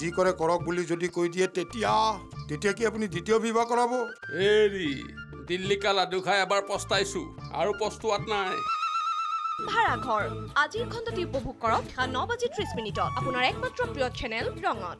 যি কৰে কৰক বুলি যদি কৈ দিয়ে তেতিয়া তেতিয়া কি আপুনি দ্বিতীয় বিবাহ কৰাব? হেৰি দিল্লীকা লাডু খাই এবাৰ পস্তাইছো আৰু পস্তোৱাত নাই। ভাড়া ঘৰ। আজিৰ খণ্ডটি উপভোগ কৰক ন বাজি ত্ৰিশ মিনিটত। আপোনাৰ একমাত্ৰ প্ৰিয় চেনেল ৰঙত।